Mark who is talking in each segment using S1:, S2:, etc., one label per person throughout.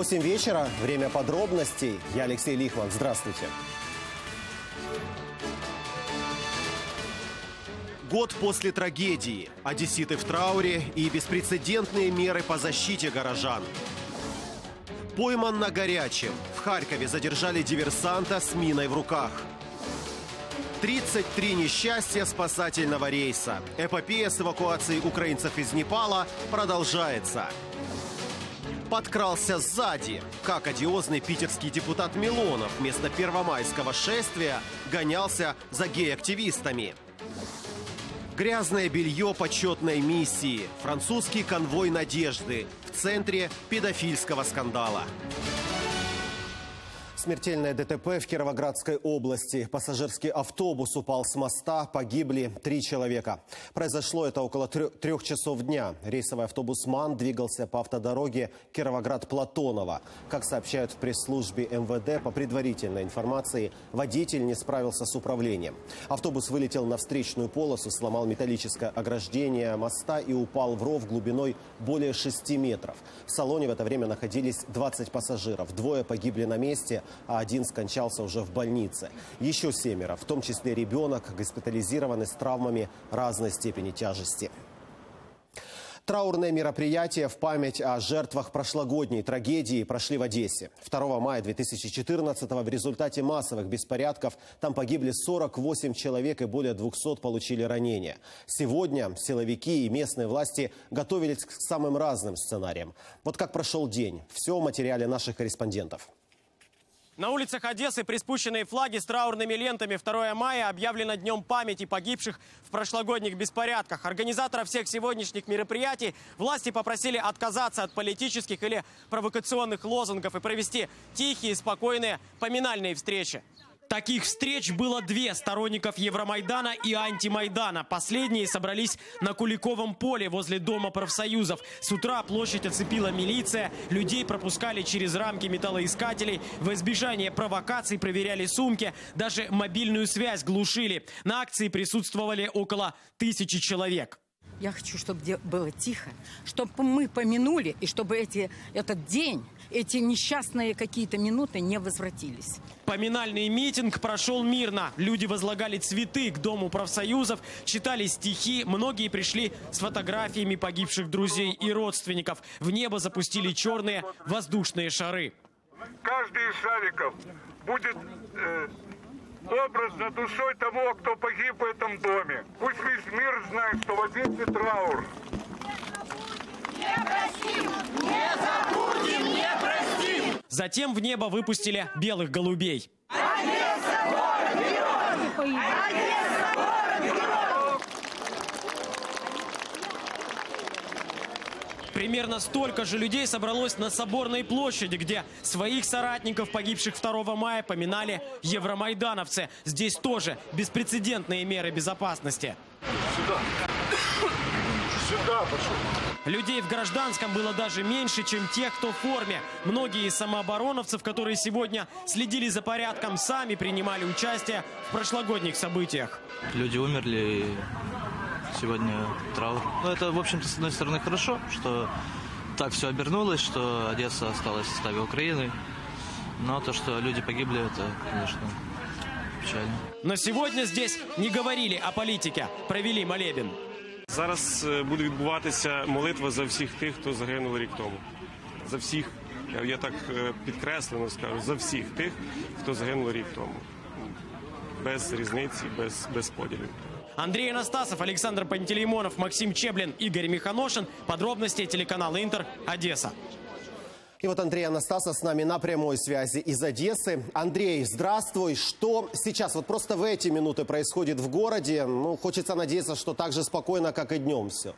S1: 8 вечера, время подробностей. Я Алексей Лихман. Здравствуйте. Год после трагедии. Одесситы в трауре и беспрецедентные меры по защите горожан. Пойман на горячем. В Харькове задержали диверсанта с миной в руках. 33 несчастья спасательного рейса. Эпопея с эвакуацией украинцев из Непала продолжается. Подкрался сзади. Как одиозный питерский депутат Милонов вместо первомайского шествия гонялся за гей-активистами. Грязное белье почетной миссии. Французский конвой надежды в центре педофильского скандала. Смертельное ДТП в Кировоградской области. Пассажирский автобус упал с моста, погибли три человека. Произошло это около трех часов дня. Рейсовый автобус МАН двигался по автодороге Кировоград-Платонова. Как сообщают в пресс-службе МВД, по предварительной информации, водитель не справился с управлением. Автобус вылетел на встречную полосу, сломал металлическое ограждение моста и упал в ров глубиной более 6 метров. В салоне в это время находились 20 пассажиров. Двое погибли на месте, а один скончался уже в больнице. Еще семеро, в том числе ребенок, госпитализированы с травмами разной степени тяжести. Траурные мероприятия в память о жертвах прошлогодней трагедии прошли в Одессе. 2 мая 2014 в результате массовых беспорядков там погибли 48 человек и более 200 получили ранения. Сегодня силовики и местные власти готовились к самым разным сценариям. Вот как прошел день. Все в материале наших корреспондентов.
S2: На улицах Одессы приспущенные флаги с траурными лентами 2 мая объявлено Днем памяти погибших в прошлогодних беспорядках. Организаторов всех сегодняшних мероприятий власти попросили отказаться от политических или провокационных лозунгов и провести тихие, спокойные поминальные встречи. Таких встреч было две сторонников Евромайдана и антимайдана. Последние собрались на Куликовом поле возле Дома профсоюзов. С утра площадь оцепила милиция, людей пропускали через рамки металлоискателей, в избежание провокаций проверяли сумки, даже мобильную связь глушили. На акции присутствовали около тысячи человек.
S3: Я хочу, чтобы было тихо, чтобы мы помянули, и чтобы эти, этот день, эти несчастные какие-то минуты не возвратились.
S2: Поминальный митинг прошел мирно. Люди возлагали цветы к Дому профсоюзов, читали стихи. Многие пришли с фотографиями погибших друзей и родственников. В небо запустили черные воздушные шары.
S4: Каждый из шариков будет э, образно душой того, кто погиб в этом доме. Пусть весь мир знает, что в Одессе траур.
S2: Не простим! Не забудем! Не простим! Затем в небо выпустили белых голубей. Одесса, город Одесса, город Примерно столько же людей собралось на Соборной площади, где своих соратников, погибших 2 мая, поминали евромайдановцы. Здесь тоже беспрецедентные меры безопасности. Сюда. Сюда пошел. Людей в гражданском было даже меньше, чем тех, кто в форме. Многие из самообороновцев, которые сегодня следили за порядком, сами принимали участие в прошлогодних событиях.
S5: Люди умерли, сегодня траур. Но ну, это, в общем-то, с одной стороны, хорошо, что так все обернулось, что Одесса осталась в составе Украины. Но то, что люди погибли, это, конечно, печально.
S2: Но сегодня здесь не говорили о политике, провели молебен.
S6: Зараз е, буде відбуватися молитва за всіх тих, хто загинув рік тому. За всіх, я так е, підкреслено скажу, за всіх тих, хто загинув рік тому. Без різниці, без, без поділів.
S2: Андрей Анастасов, Александр Пантелеймонов, Максим Чеблин, Игорь Миханошин. Подробности телеканал Интер, Одесса.
S1: И вот Андрей Анастасов с нами на прямой связи из Одессы. Андрей, здравствуй. Что сейчас, вот просто в эти минуты происходит в городе? Ну, хочется надеяться, что так же спокойно, как и днем все.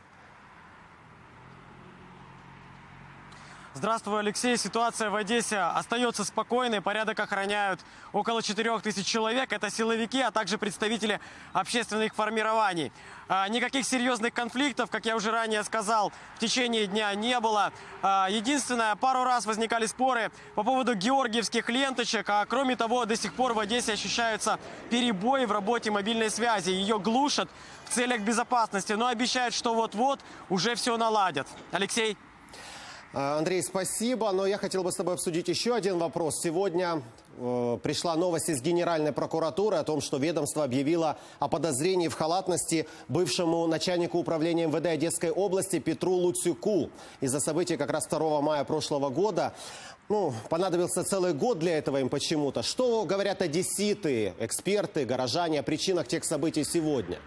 S2: Здравствуй, Алексей. Ситуация в Одессе остается спокойной. Порядок охраняют около 4 тысяч человек. Это силовики, а также представители общественных формирований. А, никаких серьезных конфликтов, как я уже ранее сказал, в течение дня не было. А, единственное, пару раз возникали споры по поводу георгиевских ленточек. А кроме того, до сих пор в Одессе ощущаются перебои в работе мобильной связи. Ее глушат в целях безопасности, но обещают, что вот-вот уже все наладят. Алексей?
S1: А, Андрей, спасибо. Но я хотел бы с тобой обсудить еще один вопрос. Сегодня э, пришла новость из Генеральной прокуратуры о том, что ведомство объявило о подозрении в халатности бывшему начальнику управления МВД Одесской области Петру Луцюку. Из-за событий как раз 2 мая прошлого года ну, понадобился целый год для этого им почему-то. Что говорят одесситы, эксперты, горожане о причинах тех событий сегодня?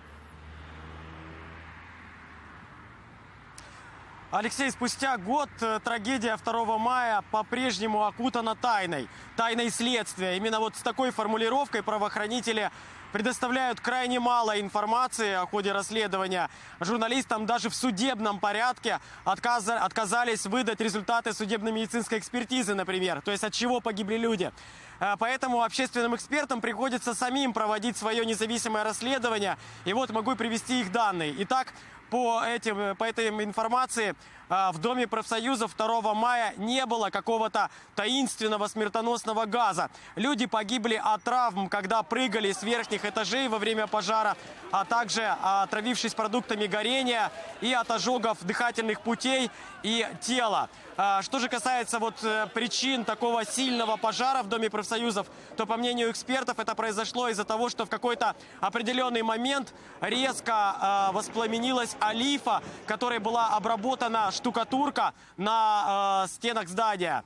S2: Алексей, спустя год э, трагедия 2 мая по-прежнему окутана тайной. Тайной следствия. Именно вот с такой формулировкой правоохранители предоставляют крайне мало информации о ходе расследования. Журналистам даже в судебном порядке отказа, отказались выдать результаты судебно-медицинской экспертизы, например. То есть от чего погибли люди. Э, поэтому общественным экспертам приходится самим проводить свое независимое расследование. И вот могу привести их данные. Итак, по, этим, по этой информации в Доме профсоюза 2 мая не было какого-то таинственного смертоносного газа. Люди погибли от травм, когда прыгали с верхних этажей во время пожара, а также а, отравившись продуктами горения и от ожогов дыхательных путей и тела. А, что же касается вот э, причин такого сильного пожара в Доме профсоюзов, то, по мнению экспертов, это произошло из-за того, что в какой-то определенный момент резко воспламенилась олифа, которая была обработана штукатурка на э, стенах здания.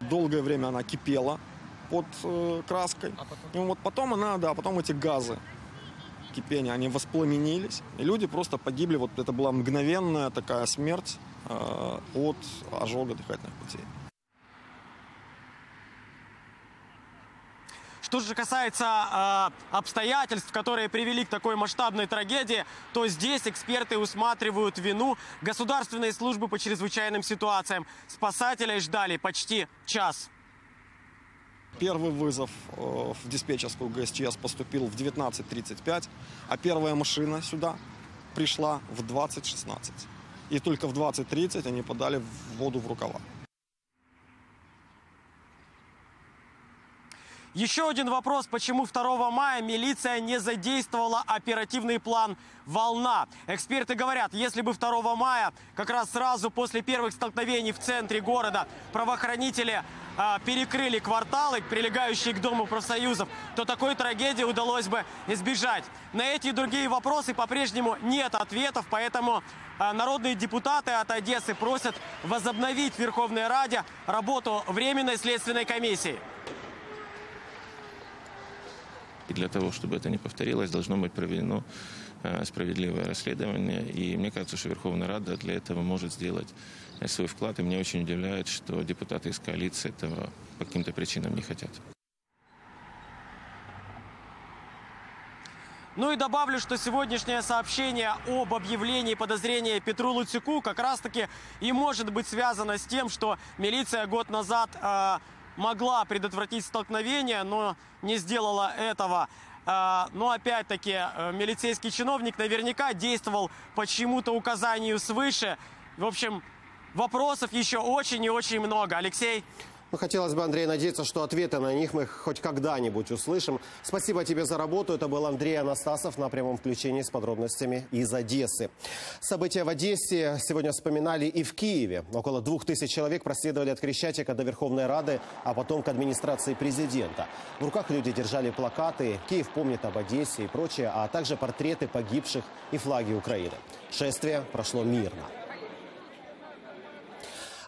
S7: Долгое время она кипела под э, краской. А потом? И вот потом она, да, потом эти газы кипения, они воспламенились. И люди просто погибли. Вот это была мгновенная такая смерть э, от ожога дыхательных путей.
S2: Что же касается э, обстоятельств, которые привели к такой масштабной трагедии, то здесь эксперты усматривают вину Государственной службы по чрезвычайным ситуациям. Спасателей ждали почти час.
S7: Первый вызов э, в диспетчерскую ГСЧС поступил в 19.35, а первая машина сюда пришла в 20.16. И только в 20.30 они подали воду в рукава.
S2: Еще один вопрос, почему 2 мая милиция не задействовала оперативный план «Волна». Эксперты говорят, если бы 2 мая, как раз сразу после первых столкновений в центре города, правоохранители а, перекрыли кварталы, прилегающие к Дому профсоюзов, то такой трагедии удалось бы избежать. На эти и другие вопросы по-прежнему нет ответов, поэтому а, народные депутаты от Одессы просят возобновить в Верховной Раде работу Временной следственной комиссии.
S8: И для того, чтобы это не повторилось, должно быть проведено э, справедливое расследование. И мне кажется, что Верховная Рада для этого может сделать э, свой вклад. И меня очень удивляет, что депутаты из коалиции этого по каким-то причинам не хотят.
S2: Ну и добавлю, что сегодняшнее сообщение об объявлении подозрения Петру Луцюку как раз-таки и может быть связано с тем, что милиция год назад э, могла предотвратить столкновение, но не сделала этого. А, но опять-таки э, милицейский чиновник наверняка действовал по чему-то указанию свыше. В общем, вопросов еще очень и очень много. Алексей?
S1: Ну, хотелось бы, Андрей, надеяться, что ответы на них мы хоть когда-нибудь услышим. Спасибо тебе за работу. Это был Андрей Анастасов на прямом включении с подробностями из Одессы. События в Одессе сегодня вспоминали и в Киеве. Около двух тысяч человек проследовали от Крещатика до Верховной Рады, а потом к администрации президента. В руках люди держали плакаты «Киев помнит об Одессе» и прочее, а также портреты погибших и флаги Украины. Шествие прошло мирно.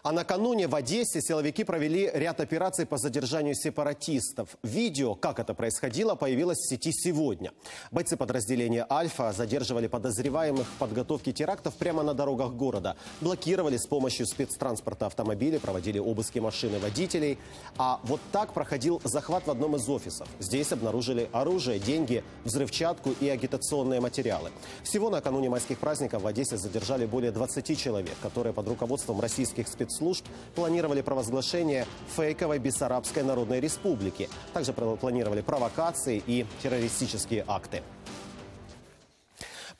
S1: А накануне в Одессе силовики провели ряд операций по задержанию сепаратистов. Видео, как это происходило, появилось в сети сегодня. Бойцы подразделения «Альфа» задерживали подозреваемых в подготовке терактов прямо на дорогах города. Блокировали с помощью спецтранспорта автомобили, проводили обыски машины водителей. А вот так проходил захват в одном из офисов. Здесь обнаружили оружие, деньги, взрывчатку и агитационные материалы. Всего накануне майских праздников в Одессе задержали более 20 человек, которые под руководством российских спецслужб спецслужб планировали провозглашение фейковой Бессарабской Народной Республики. Также планировали провокации и террористические акты.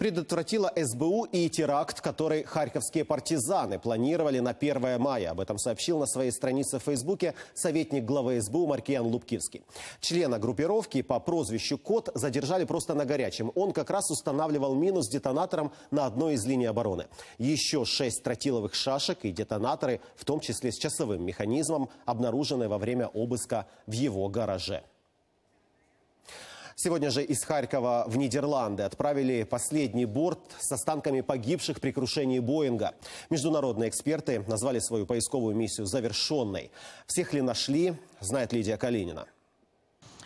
S1: Предотвратила СБУ и теракт, который харьковские партизаны планировали на 1 мая. Об этом сообщил на своей странице в Фейсбуке советник главы СБУ Маркиан Лубкивский. Члена группировки по прозвищу Кот задержали просто на горячем. Он как раз устанавливал мину с детонатором на одной из линий обороны. Еще шесть тротиловых шашек и детонаторы, в том числе с часовым механизмом, обнаружены во время обыска в его гараже. Сегодня же из Харькова в Нидерланды отправили последний борт с останками погибших при крушении Боинга. Международные эксперты назвали свою поисковую миссию завершенной. Всех ли нашли, знает Лидия Калинина.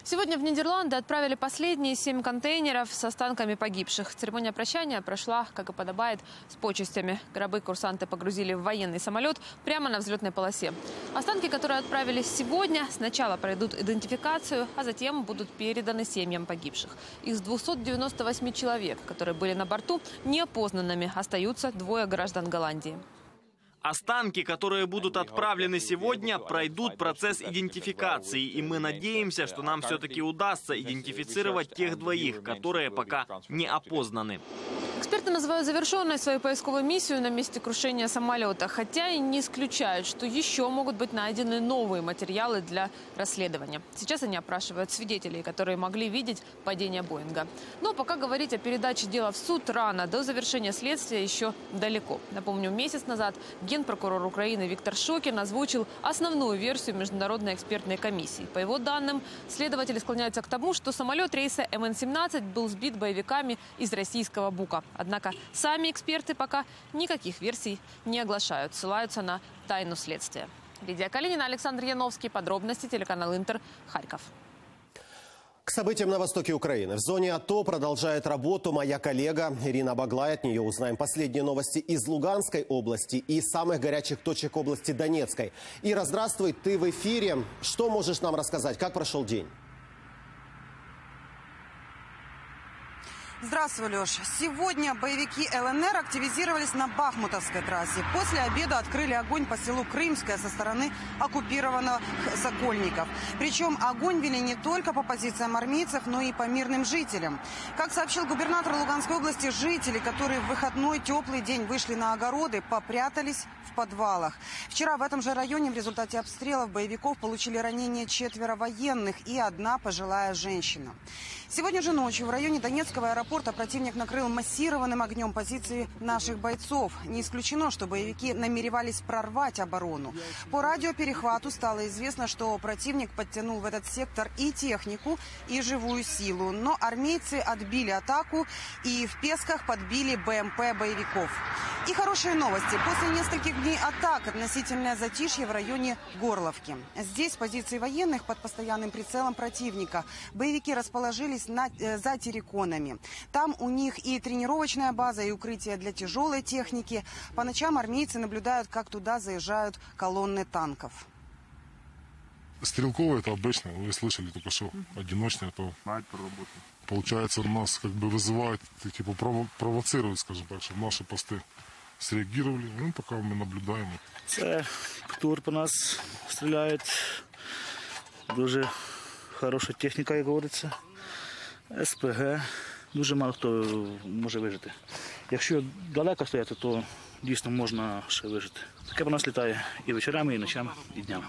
S9: Сегодня в Нидерланды отправили последние семь контейнеров с останками погибших. Церемония прощания прошла, как и подобает, с почестями. Гробы курсанты погрузили в военный самолет прямо на взлетной полосе. Останки, которые отправили сегодня, сначала пройдут идентификацию, а затем будут переданы семьям погибших. Из 298 человек, которые были на борту, неопознанными остаются двое граждан Голландии.
S10: Останки, которые будут отправлены сегодня, пройдут процесс идентификации, и мы надеемся, что нам все-таки удастся идентифицировать тех двоих, которые пока не опознаны.
S9: Эксперты называют завершенной свою поисковую миссию на месте крушения самолета, хотя и не исключают, что еще могут быть найдены новые материалы для расследования. Сейчас они опрашивают свидетелей, которые могли видеть падение Боинга. Но пока говорить о передаче дела в суд рано, до завершения следствия еще далеко. Напомню, месяц назад генпрокурор Украины Виктор Шокин озвучил основную версию Международной экспертной комиссии. По его данным, следователи склоняются к тому, что самолет рейса МН-17 был сбит боевиками из российского БУКа. Однако сами эксперты пока никаких версий не оглашают, ссылаются на тайну следствия. Лидия Калинина, Александр Яновский. Подробности телеканал Интер. Харьков.
S1: К событиям на востоке Украины. В зоне АТО продолжает работу моя коллега Ирина Баглай. От нее узнаем последние новости из Луганской области и самых горячих точек области Донецкой. Ира, здравствуй, ты в эфире. Что можешь нам рассказать? Как прошел день?
S11: Здравствуй, Леш. Сегодня боевики ЛНР активизировались на Бахмутовской трассе. После обеда открыли огонь по селу Крымское со стороны оккупированных Сокольников. Причем огонь вели не только по позициям армейцев, но и по мирным жителям. Как сообщил губернатор Луганской области, жители, которые в выходной теплый день вышли на огороды, попрятались в подвалах. Вчера в этом же районе в результате обстрелов боевиков получили ранения четверо военных и одна пожилая женщина. Сегодня же ночью в районе Донецкого аэропорта противник накрыл массированным огнем позиции наших бойцов. Не исключено, что боевики намеревались прорвать оборону. По радиоперехвату стало известно, что противник подтянул в этот сектор и технику, и живую силу. Но армейцы отбили атаку и в Песках подбили БМП боевиков. И хорошие новости. После нескольких дней атак относительное затишье в районе Горловки. Здесь позиции военных под постоянным прицелом противника. Боевики расположились на, э, за терриконами. Там у них и тренировочная база, и укрытие для тяжелой техники. По ночам армейцы наблюдают, как туда заезжают колонны танков.
S12: Стрелковые это обычно, вы слышали только что, одиночные, то получается у нас как бы вызывают, типа прово- провоцируют, скажем так, чтобы наши посты среагировали. Ну, пока мы наблюдаем.
S13: Це ктур по нас стріляють. Дуже хороша техніка, як говориться. СПГ. Дуже мало хто може вижити. Якщо далеко стояти, то дійсно можна ще вижити. Таке по нас літає і вечорами, і ночами, і днями.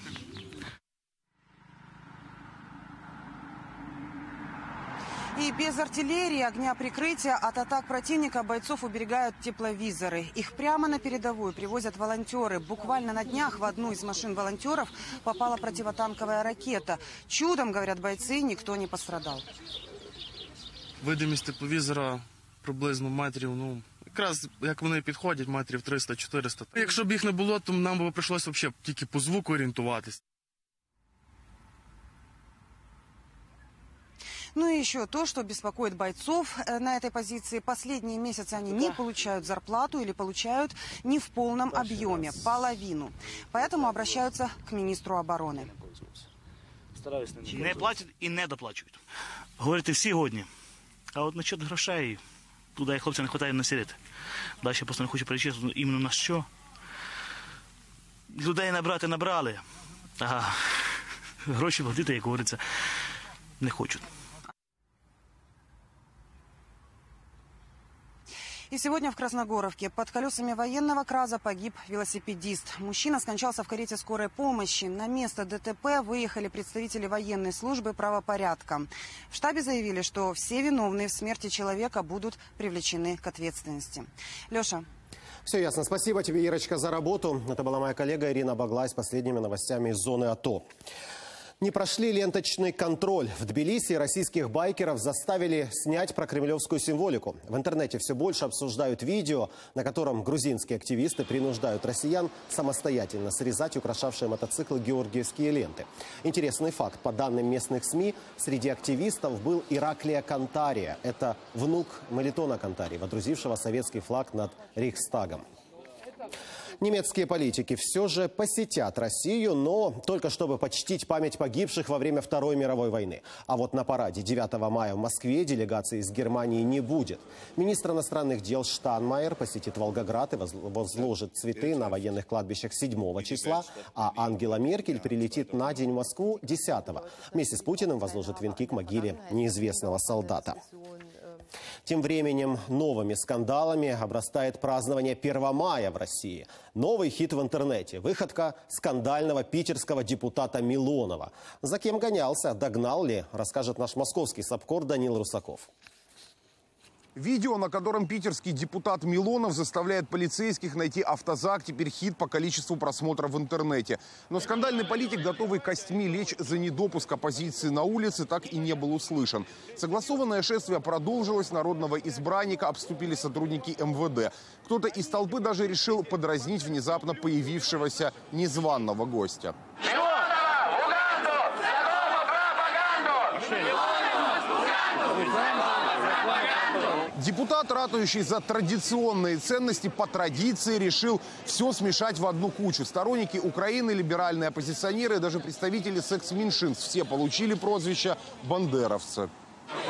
S11: И без артиллерии, огня прикрытия от атак противника бойцов уберегают тепловизоры. Их прямо на передовую привозят волонтеры. Буквально на днях в одну из машин волонтеров попала противотанковая ракета. Чудом, говорят бойцы, никто не пострадал.
S14: Видимість тепловізора приблизно метрів, ну, якраз як вони підходять, метрів 300-400. Якщо б їх не було, то нам би прийшлося взагалі тільки по звуку орієнтуватись.
S11: Ну и еще то, что беспокоит бойцов э, на этой позиции. Последние месяцы они не получают зарплату или получают не в полном объеме, половину. Поэтому обращаются к министру обороны.
S13: Стараюсь не
S10: Не платять і не доплачують.
S13: Говорити всі годні. А от насчет грошей, туди хлопцям не вистачає на сирети. Далі просто не хочу перечислити іменно на що. Людей набрати набрали, а гроші платити, як говориться, не хочуть.
S11: И сегодня в Красногоровке под колесами военного краза погиб велосипедист. Мужчина скончался в карете скорой помощи. На место ДТП выехали представители военной службы правопорядка. В штабе заявили, что все виновные в смерти человека будут привлечены к ответственности. Леша.
S1: Все ясно. Спасибо тебе, Ирочка, за работу. Это была моя коллега Ирина Баглай с последними новостями из зоны АТО. Не прошли ленточный контроль. В Тбилиси российских байкеров заставили снять про кремлевскую символику. В интернете все больше обсуждают видео, на котором грузинские активисты принуждают россиян самостоятельно срезать украшавшие мотоциклы георгиевские ленты. Интересный факт. По данным местных СМИ, среди активистов был Ираклия Кантария. Это внук Мелитона Кантарии, водрузившего советский флаг над Рейхстагом. Немецкие политики все же посетят Россию, но только чтобы почтить память погибших во время Второй мировой войны. А вот на параде 9 мая в Москве делегации из Германии не будет. Министр иностранных дел Штанмайер посетит Волгоград и возложит цветы на военных кладбищах 7 числа, а Ангела Меркель прилетит на день в Москву 10 Вместе с Путиным возложит венки к могиле неизвестного солдата. Тем временем новыми скандалами обрастает празднование 1 мая в России. Новый хит в интернете. Выходка скандального питерского депутата Милонова. За кем гонялся, догнал ли, расскажет наш московский сапкор Данил Русаков.
S15: Видео, на котором питерский депутат Милонов заставляет полицейских найти автозак, теперь хит по количеству просмотров в интернете. Но скандальный политик, готовый костьми лечь за недопуск оппозиции на улице, так и не был услышан. Согласованное шествие продолжилось, народного избранника обступили сотрудники МВД. Кто-то из толпы даже решил подразнить внезапно появившегося незваного гостя. Депутат, ратующий за традиционные ценности, по традиции решил все смешать в одну кучу. Сторонники Украины, либеральные оппозиционеры и даже представители секс-меньшинств все получили прозвище «бандеровцы».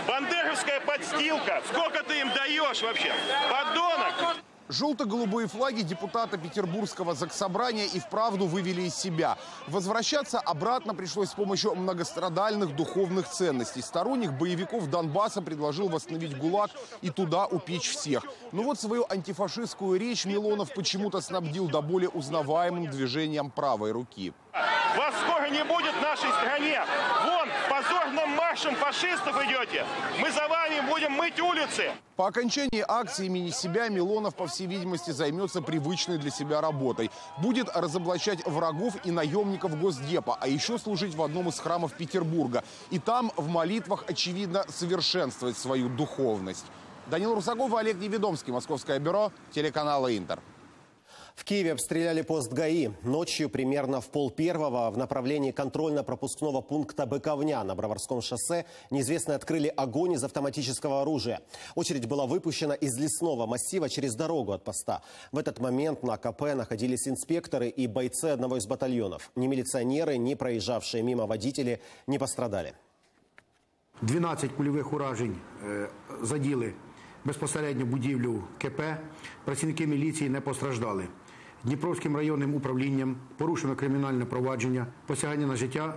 S16: Бандеровская подстилка. Сколько ты им даешь вообще? Подонок!
S15: Желто-голубые флаги депутата Петербургского заксобрания и вправду вывели из себя. Возвращаться обратно пришлось с помощью многострадальных духовных ценностей. Сторонник боевиков Донбасса предложил восстановить ГУЛАГ и туда упечь всех. Но вот свою антифашистскую речь Милонов почему-то снабдил до более узнаваемым движением правой руки.
S16: Вас скоро не будет в нашей стране. Вон, позорным маршем фашистов идете. Мы за вами будем мыть улицы.
S15: По окончании акции имени себя Милонов, по всей видимости, займется привычной для себя работой. Будет разоблачать врагов и наемников Госдепа, а еще служить в одном из храмов Петербурга. И там в молитвах, очевидно, совершенствовать свою духовность. Данил Русаков Олег Неведомский, Московское бюро, телеканала «Интер».
S1: В Киеве обстреляли пост ГАИ. Ночью примерно в пол первого в направлении контрольно-пропускного пункта Быковня на Броварском шоссе неизвестные открыли огонь из автоматического оружия. Очередь была выпущена из лесного массива через дорогу от поста. В этот момент на КП находились инспекторы и бойцы одного из батальонов. Ни милиционеры, ни проезжавшие мимо водители не пострадали.
S17: 12 кульових уражень заділи безпосередньо будівлю КП. Працівники міліції не постраждали. Дніпровським районним управлінням порушено кримінальне провадження, посягання на життя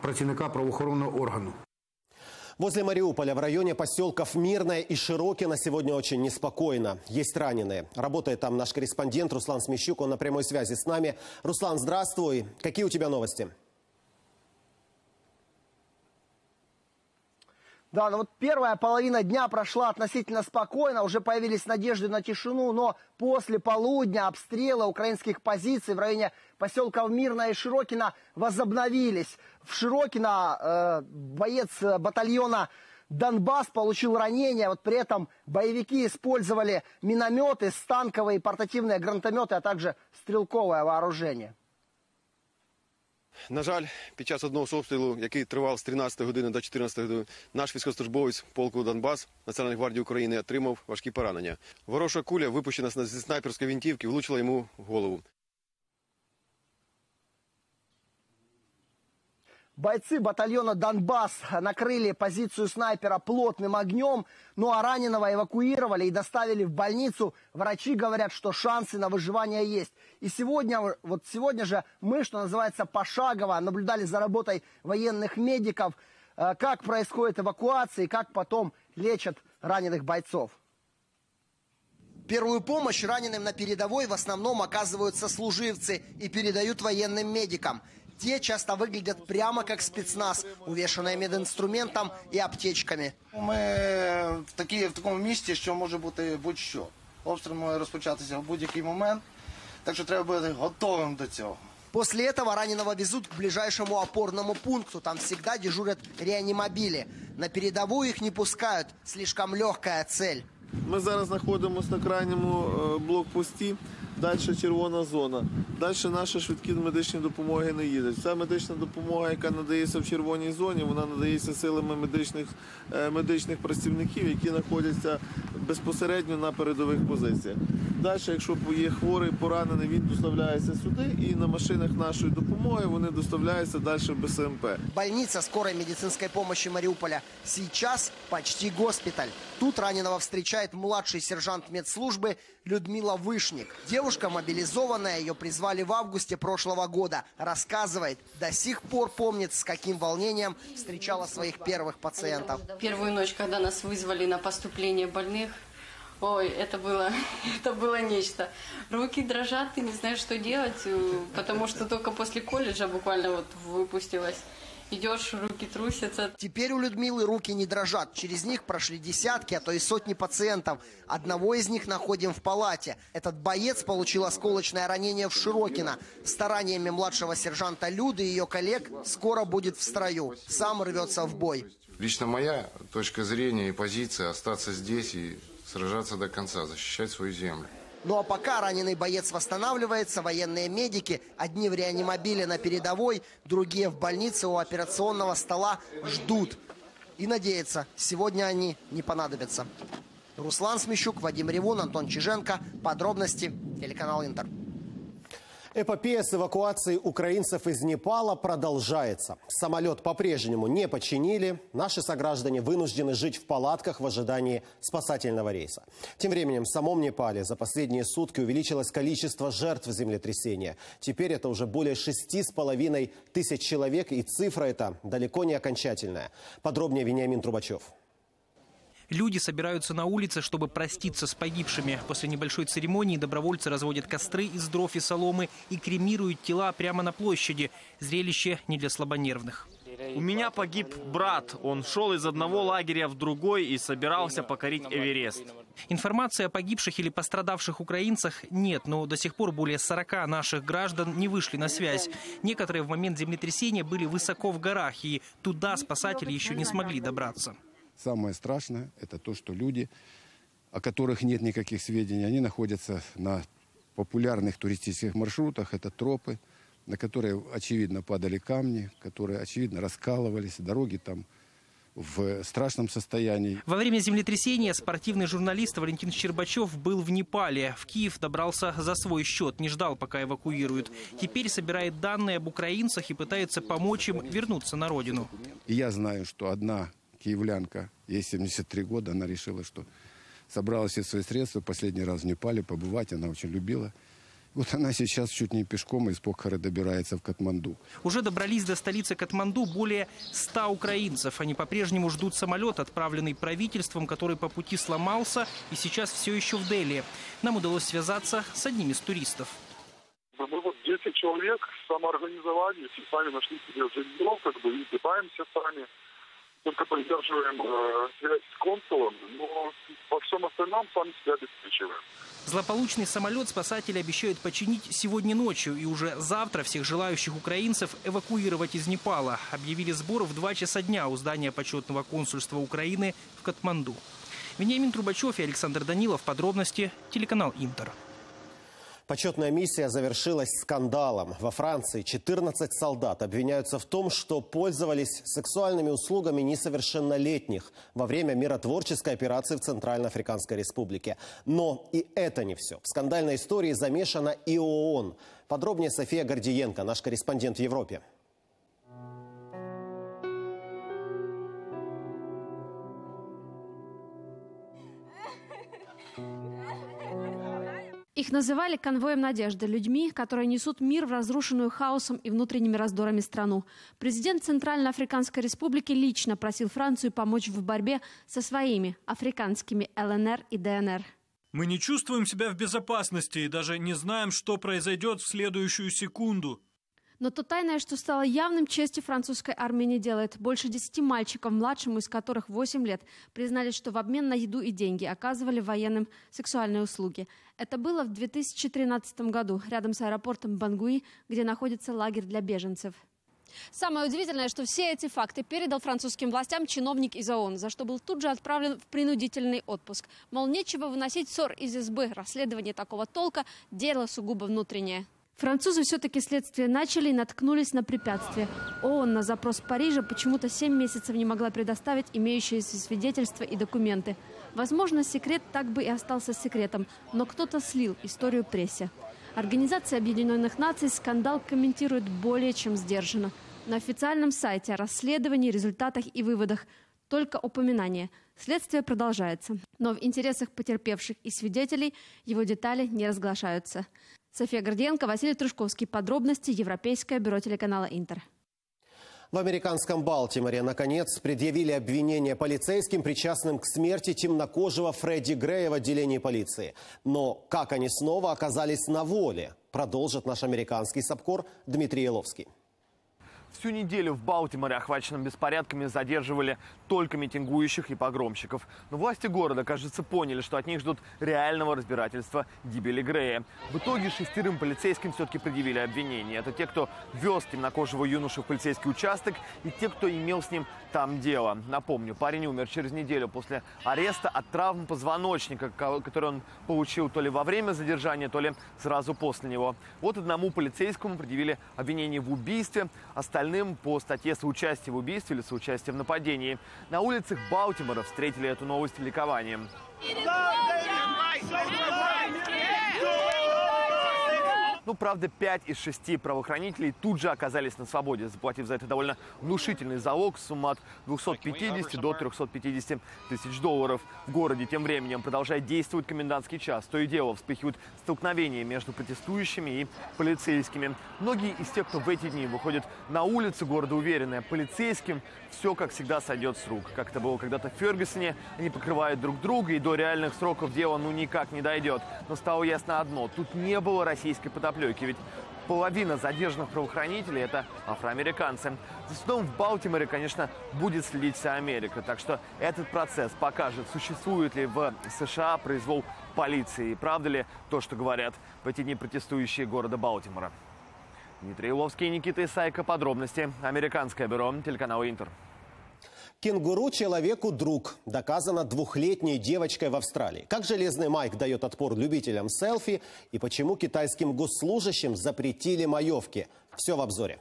S17: працівника правоохоронного органу.
S1: Возле Мариуполя в районе поселков Мирное и Широкино сегодня очень неспокойно. Есть раненые. Работает там наш корреспондент Руслан Смещук. Он на прямой связи с нами. Руслан, здравствуй. Какие у тебя новости?
S18: Да, ну вот первая половина дня прошла относительно спокойно, уже появились надежды на тишину, но после полудня обстрелы украинских позиций в районе поселков Мирное и Широкино возобновились. В Широкино э, боец батальона Донбасс получил ранение, вот при этом боевики использовали минометы, станковые, портативные гранатометы, а также стрелковое вооружение.
S19: На жаль, під час одного з обстрілу, який тривав з 13 години до 14 години, наш військовослужбовець полку Донбас Національної гвардії України отримав важкі поранення. Ворожа куля, випущена зі снайперської винтівки, влучила йому в голову.
S18: Бойцы батальона «Донбасс» накрыли позицию снайпера плотным огнем, ну а раненого эвакуировали и доставили в больницу. Врачи говорят, что шансы на выживание есть. И сегодня, вот сегодня же мы, что называется, пошагово наблюдали за работой военных медиков, как происходит эвакуация и как потом лечат раненых бойцов. Первую помощь раненым на передовой в основном оказывают сослуживцы и передают военным медикам. Те часто выглядят прямо как спецназ, увешанные мединструментом и аптечками.
S20: Ми в, такі, в такому місці, що може бути будь-що. Обстріл може розпочатися в будь-який момент, так що треба бути готовим до цього.
S18: После этого раненого везут к ближайшему опорному пункту. Там всегда дежурят реанимобили. На передовую их не пускают. Слишком легкая цель.
S21: Ми зараз знаходимося на крайньому е, блокпості. Далі червона зона. Далі наші швидкі медичні допомоги не їдуть. Ця медична допомога, яка надається в червоній зоні, вона надається силами медичних, е, медичних працівників, які знаходяться безпосередньо на передових позиціях. Далі, якщо є хворий, поранений, він доставляється сюди, і на машинах нашої допомоги вони доставляються далі в БСМП.
S18: Больница скорой медицинской помощи Мариуполя. Сейчас почти госпиталь. Тут раненого встречает младший сержант медслужбы Людмила Вышник. Девушка мобилизованная, ее призвали в августе прошлого года. Рассказывает, до сих пор помнит, с каким волнением встречала своих первых пациентов.
S22: Первую ночь, когда нас вызвали на поступление больных, ой, это было, это было нечто. Руки дрожат, ты не знаешь, что делать, э, потому что только после колледжа буквально вот выпустилась. Идешь, руки трусятся.
S18: Теперь у Людмилы руки не дрожат. Через них прошли десятки, а то и сотни пациентов. Одного из них находим в палате. Этот боец получил осколочное ранение в Широкино. Стараниями младшего сержанта Люды и ее коллег скоро будет в строю. Сам рвется в бой.
S23: Лично моя точка зрения и позиция остаться здесь и сражаться до конца, защищать свою землю.
S18: Ну а пока раненый боец восстанавливается, военные медики, одни в реанимобиле на передовой, другие в больнице у операционного стола, ждут. И надеются, сегодня они не понадобятся. Руслан Смещук, Вадим Ревун, Антон Чиженко. Подробности. Телеканал Интер.
S1: Эпопея с эвакуацией украинцев из Непала продолжается. Самолет по-прежнему не починили. Наши сограждане вынуждены жить в палатках в ожидании спасательного рейса. Тем временем в самом Непале за последние сутки увеличилось количество жертв землетрясения. Теперь это уже более шести с половиной тысяч человек, и цифра эта далеко не окончательная. Подробнее Вениамин Трубачев.
S24: Люди собираются на улице, чтобы проститься с погибшими. После небольшой церемонии добровольцы разводят костры из дров и соломы и кремируют тела прямо на площади. Зрелище не для слабонервных.
S10: У меня погиб брат. Он шел из одного лагеря в другой и собирался покорить Эверест.
S24: Информации о погибших или пострадавших украинцах нет, но до сих пор более 40 наших граждан не вышли на связь. Некоторые в момент землетрясения были высоко в горах, и туда спасатели еще не смогли добраться.
S25: Самое страшное – это то, что люди, о которых нет никаких сведений, они находятся на популярных туристических маршрутах. Это тропы, на которые, очевидно, падали камни, которые, очевидно, раскалывались. Дороги там в страшном состоянии.
S24: Во время землетрясения спортивный журналист Валентин Щербачев был в Непале. В Киев добрался за свой счет, не ждал, пока эвакуируют. Теперь собирает данные об украинцах и пытается помочь им вернуться на родину.
S25: Я знаю, что одна киевлянка, ей 73 года, она решила, что собрала все свои средства, последний раз в Непале побывать, она очень любила. Вот она сейчас чуть не пешком из Покхара добирается в Катманду.
S24: Уже добрались до столицы Катманду более 100 украинцев. Они по-прежнему ждут самолет, отправленный правительством, который по пути сломался и сейчас все еще в Дели. Нам удалось связаться с одним из туристов.
S26: Мы вот 10 человек самоорганизовались и сами нашли себе жилье, как бы и питаемся сами только поддерживаем э, связь с консулом, но во всем остальном сами себя обеспечиваем.
S24: Злополучный самолет спасатели обещают починить сегодня ночью. И уже завтра всех желающих украинцев эвакуировать из Непала. Объявили сбор в 2 часа дня у здания почетного консульства Украины в Катманду. Вениамин Трубачев и Александр Данилов. Подробности. Телеканал Интер.
S1: Почетная миссия завершилась скандалом. Во Франции 14 солдат обвиняются в том, что пользовались сексуальными услугами несовершеннолетних во время миротворческой операции в Центральноафриканской Республике. Но и это не все. В скандальной истории замешана и ООН. Подробнее София Гордиенко, наш корреспондент в Европе.
S27: Их называли конвоем надежды, людьми, которые несут мир в разрушенную хаосом и внутренними раздорами страну. Президент Центральноафриканской республики лично просил Францию помочь в борьбе со своими африканскими ЛНР и ДНР.
S28: Мы не чувствуем себя в безопасности и даже не знаем, что произойдет в следующую секунду.
S27: Но то тайное, что стало явным, чести французской армии не делает. Больше десяти мальчиков, младшему из которых 8 лет, признались, что в обмен на еду и деньги оказывали военным сексуальные услуги. Это было в 2013 году, рядом с аэропортом Бангуи, где находится лагерь для беженцев. Самое удивительное, что все эти факты передал французским властям чиновник из ООН, за что был тут же отправлен в принудительный отпуск. Мол, нечего выносить ссор из избы. Расследование такого толка – дело сугубо внутреннее. Французы все-таки следствие начали и наткнулись на препятствие. ООН на запрос Парижа почему-то 7 месяцев не могла предоставить имеющиеся свидетельства и документы. Возможно, секрет так бы и остался секретом, но кто-то слил историю прессе. Организация Объединенных Наций скандал комментирует более чем сдержанно. На официальном сайте о расследовании, результатах и выводах только упоминание. Следствие продолжается. Но в интересах потерпевших и свидетелей его детали не разглашаются. София Гордиенко, Василий Трушковский. Подробности Европейское бюро телеканала «Интер».
S1: В американском Балтиморе, наконец, предъявили обвинение полицейским, причастным к смерти темнокожего Фредди Грея в отделении полиции. Но как они снова оказались на воле, продолжит наш американский САПКОР Дмитрий Еловский.
S29: Всю неделю в Балтиморе, охваченном беспорядками, задерживали только митингующих и погромщиков. Но власти города, кажется, поняли, что от них ждут реального разбирательства гибели Грея. В итоге шестерым полицейским все-таки предъявили обвинение. Это те, кто вез темнокожего юношу в полицейский участок и те, кто имел с ним там дело. Напомню, парень умер через неделю после ареста от травм позвоночника, который он получил то ли во время задержания, то ли сразу после него. Вот одному полицейскому предъявили обвинение в убийстве, остальным по статье соучастия в убийстве или соучастие в нападении. На улицах Балтимора встретили эту новость ликованием. Ну, правда, 5 из 6 правоохранителей тут же оказались на свободе, заплатив за это довольно внушительный залог, сумма от 250 до 350 тысяч долларов. В городе тем временем продолжает действовать комендантский час. То и дело вспыхивают столкновения между протестующими и полицейскими. Многие из тех, кто в эти дни выходит на улицы города уверенные, полицейским все, как всегда, сойдет с рук. Как это было когда-то в Фергюсоне, они покрывают друг друга, и до реальных сроков дело ну никак не дойдет. Но стало ясно одно, тут не было российской потопленки подоплеки. Ведь половина задержанных правоохранителей – это афроамериканцы. За судом в Балтиморе, конечно, будет следить вся Америка. Так что этот процесс покажет, существует ли в США произвол полиции. И правда ли то, что говорят в эти дни протестующие города Балтимора. Дмитрий Иловский, Никита Исайко. Подробности. Американское бюро, телеканал Интер.
S1: Кенгуру человеку друг. Доказано двухлетней девочкой в Австралии. Как железный Майк дает отпор любителям селфи и почему китайским госслужащим запретили маевки. Все в обзоре.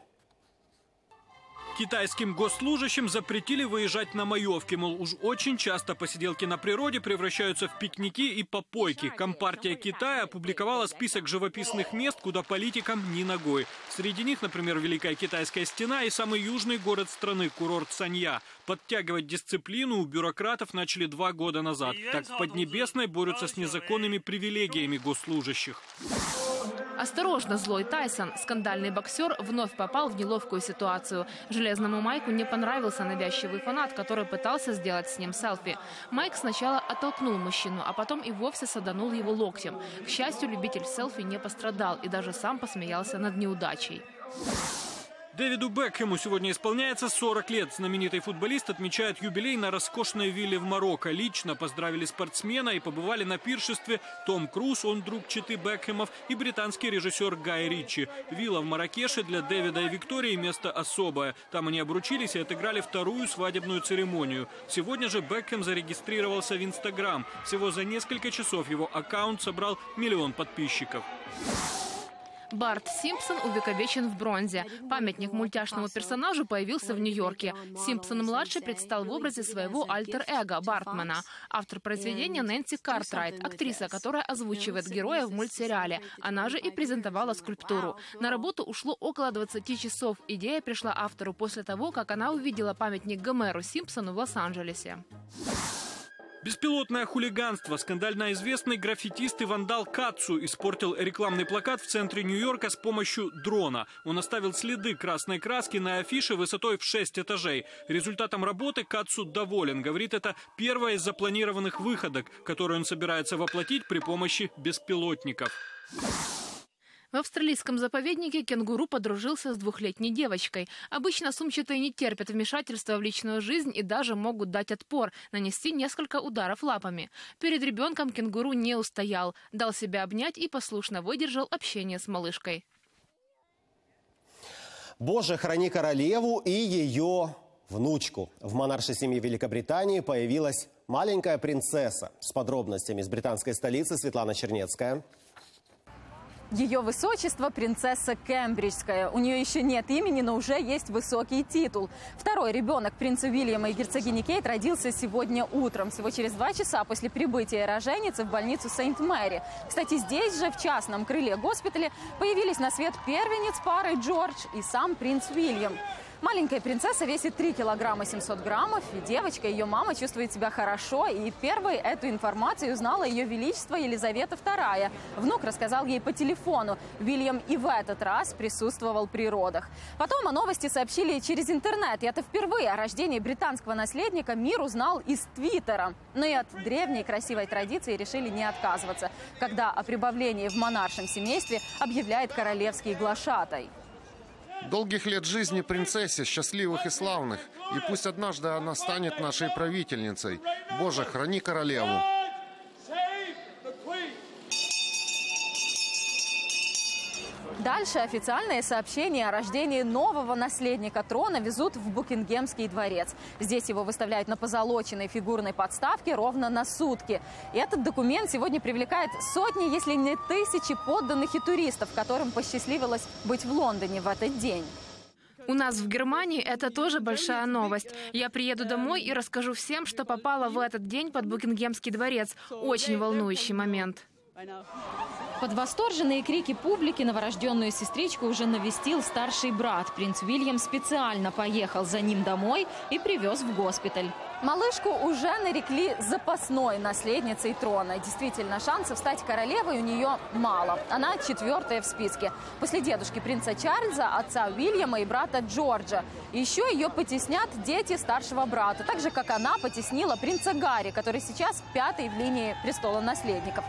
S28: Китайским госслужащим запретили выезжать на маевки, мол, уж очень часто посиделки на природе превращаются в пикники и попойки. Компартия Китая опубликовала список живописных мест, куда политикам ни ногой. Среди них, например, Великая Китайская стена и самый южный город страны, курорт Санья. Подтягивать дисциплину у бюрократов начали два года назад. Так в Поднебесной борются с незаконными привилегиями госслужащих.
S30: Осторожно, злой Тайсон. Скандальный боксер вновь попал в неловкую ситуацию. Железному Майку не понравился навязчивый фанат, который пытался сделать с ним селфи. Майк сначала оттолкнул мужчину, а потом и вовсе саданул его локтем. К счастью, любитель селфи не пострадал и даже сам посмеялся над неудачей.
S28: Дэвиду Бекхэму сегодня исполняется 40 лет. Знаменитый футболист отмечает юбилей на роскошной вилле в Марокко. Лично поздравили спортсмена и побывали на пиршестве Том Круз, он друг читы Бекхэмов, и британский режиссер Гай Ричи. Вилла в Маракеше для Дэвида и Виктории место особое. Там они обручились и отыграли вторую свадебную церемонию. Сегодня же Бекхэм зарегистрировался в Инстаграм. Всего за несколько часов его аккаунт собрал миллион подписчиков.
S30: Барт Симпсон увековечен в бронзе. Памятник мультяшному персонажу появился в Нью-Йорке. Симпсон-младший предстал в образе своего альтер-эго Бартмана. Автор произведения Нэнси Картрайт, актриса, которая озвучивает героя в мультсериале. Она же и презентовала скульптуру. На работу ушло около 20 часов. Идея пришла автору после того, как она увидела памятник Гомеру Симпсону в Лос-Анджелесе.
S28: Беспилотное хулиганство. Скандально известный граффитист и вандал Кацу испортил рекламный плакат в центре Нью-Йорка с помощью дрона. Он оставил следы красной краски на афише высотой в 6 этажей. Результатом работы Кацу доволен. Говорит, это первая из запланированных выходок, которую он собирается воплотить при помощи беспилотников.
S30: В австралийском заповеднике кенгуру подружился с двухлетней девочкой. Обычно сумчатые не терпят вмешательства в личную жизнь и даже могут дать отпор, нанести несколько ударов лапами. Перед ребенком кенгуру не устоял, дал себя обнять и послушно выдержал общение с малышкой.
S1: Боже, храни королеву и ее внучку. В монаршей семье Великобритании появилась маленькая принцесса. С подробностями из британской столицы Светлана Чернецкая.
S31: Ее высочество – принцесса Кембриджская. У нее еще нет имени, но уже есть высокий титул. Второй ребенок принца Уильяма и герцогини Кейт родился сегодня утром. Всего через два часа после прибытия роженицы в больницу Сент-Мэри. Кстати, здесь же, в частном крыле госпиталя, появились на свет первенец пары Джордж и сам принц Уильям. Маленькая принцесса весит 3 килограмма 700 граммов, и девочка, ее мама чувствует себя хорошо, и первой эту информацию узнала ее величество Елизавета II. Внук рассказал ей по телефону. Вильям и в этот раз присутствовал при родах. Потом о новости сообщили через интернет, и это впервые о рождении британского наследника мир узнал из Твиттера. Но и от древней красивой традиции решили не отказываться, когда о прибавлении в монаршем семействе объявляет королевский глашатай.
S23: Долгих лет жизни принцессе, счастливых и славных. И пусть однажды она станет нашей правительницей. Боже, храни королеву.
S31: Дальше официальные сообщения о рождении нового наследника трона везут в Букингемский дворец. Здесь его выставляют на позолоченной фигурной подставке ровно на сутки. И этот документ сегодня привлекает сотни, если не тысячи подданных и туристов, которым посчастливилось быть в Лондоне в этот день.
S30: У нас в Германии это тоже большая новость. Я приеду домой и расскажу всем, что попало в этот день под Букингемский дворец. Очень волнующий момент.
S31: Под восторженные крики публики новорожденную сестричку уже навестил старший брат. Принц Уильям специально поехал за ним домой и привез в госпиталь. Малышку уже нарекли запасной наследницей трона. Действительно, шансов стать королевой у нее мало. Она четвертая в списке. После дедушки принца Чарльза, отца Уильяма и брата Джорджа. Еще ее потеснят дети старшего брата. Так же, как она потеснила принца Гарри, который сейчас пятый в линии престола наследников.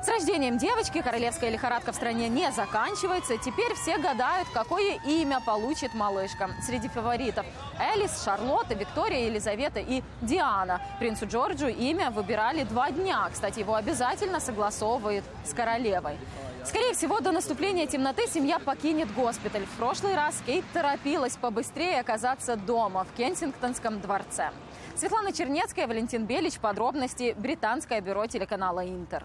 S31: С рождением девочки королевская лихорадка в стране не заканчивается. Теперь все гадают, какое имя получит малышка. Среди фаворитов Элис, Шарлотта, Виктория, Елизавета и Диана. Принцу Джорджу имя выбирали два дня. Кстати, его обязательно согласовывают с королевой. Скорее всего, до наступления темноты семья покинет госпиталь. В прошлый раз Кейт торопилась побыстрее оказаться дома в Кенсингтонском дворце. Светлана Чернецкая, Валентин Белич. Подробности. Британское бюро телеканала «Интер».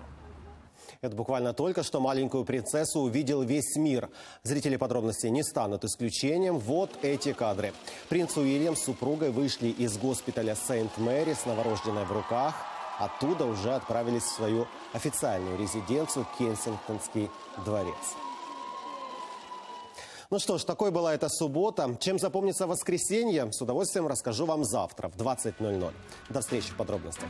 S1: Это буквально только что маленькую принцессу увидел весь мир. Зрители подробностей не станут исключением. Вот эти кадры. Принц Уильям с супругой вышли из госпиталя Сент-Мэри с новорожденной в руках. Оттуда уже отправились в свою официальную резиденцию Кенсингтонский дворец. Ну что ж, такой была эта суббота. Чем запомнится воскресенье, с удовольствием расскажу вам завтра в 20.00. До встречи в подробностях.